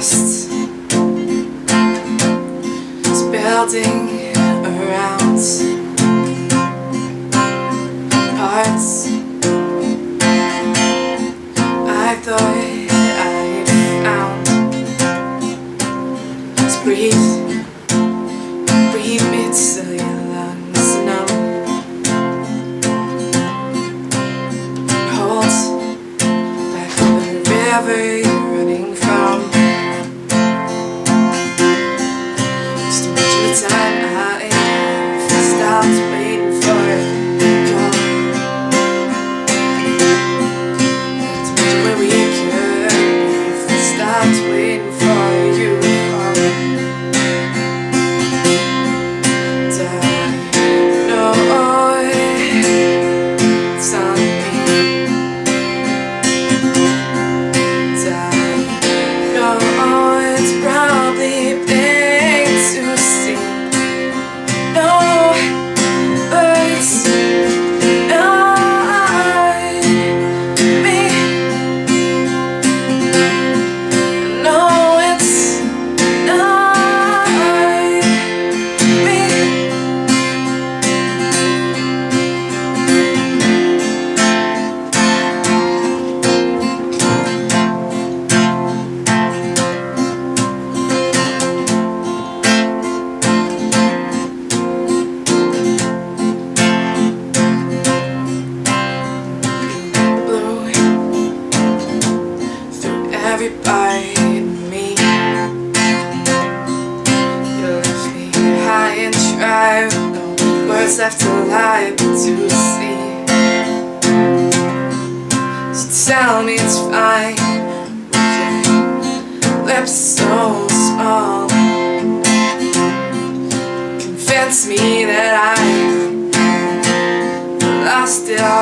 dust is building around parts I thought I found. Just breathe, breathe me your lungs numb. Hold back the river. Time. I every of me. You left me high and dry, no words left to lie but to see. So tell me it's fine your lips so small. Convince me that I lost it all.